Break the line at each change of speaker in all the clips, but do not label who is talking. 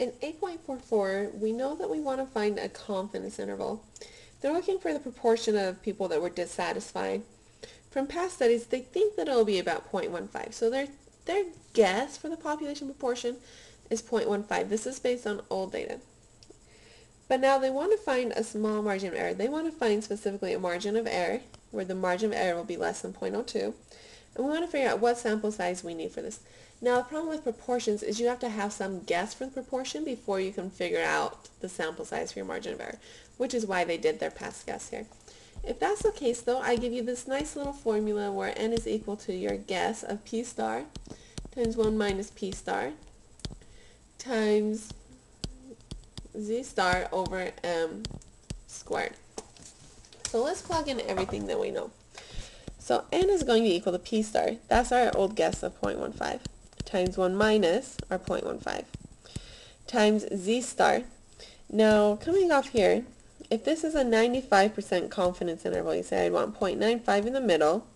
In 8.44, we know that we want to find a confidence interval. They're looking for the proportion of people that were dissatisfied. From past studies, they think that it'll be about 0.15. So their, their guess for the population proportion is 0.15. This is based on old data. But now they want to find a small margin of error. They want to find specifically a margin of error, where the margin of error will be less than 0.02. And we want to figure out what sample size we need for this. Now the problem with proportions is you have to have some guess for the proportion before you can figure out the sample size for your margin of error, which is why they did their past guess here. If that's the case though, I give you this nice little formula where n is equal to your guess of p star times 1 minus p star times z star over m squared. So let's plug in everything that we know. So n is going to equal to p star. That's our old guess of 0.15 times 1 minus our 0.15 times z star. Now, coming off here, if this is a 95% confidence interval, you say I'd want 0.95 in the middle,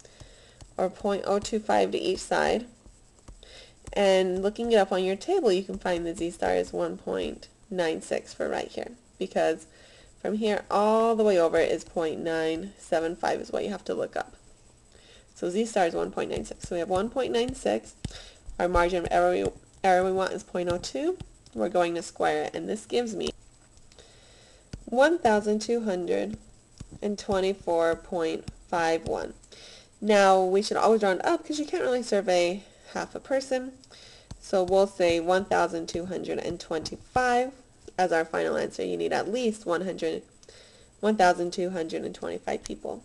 or 0.025 to each side. And looking it up on your table, you can find the z star is 1.96 for right here, because from here all the way over is 0.975 is what you have to look up. So z star is 1.96. So we have 1.96. Our margin of error we, error we want is 0.02. We're going to square it, and this gives me 1,224.51. Now, we should always round up because you can't really survey half a person. So we'll say 1,225 as our final answer. You need at least 100, 1,225 people.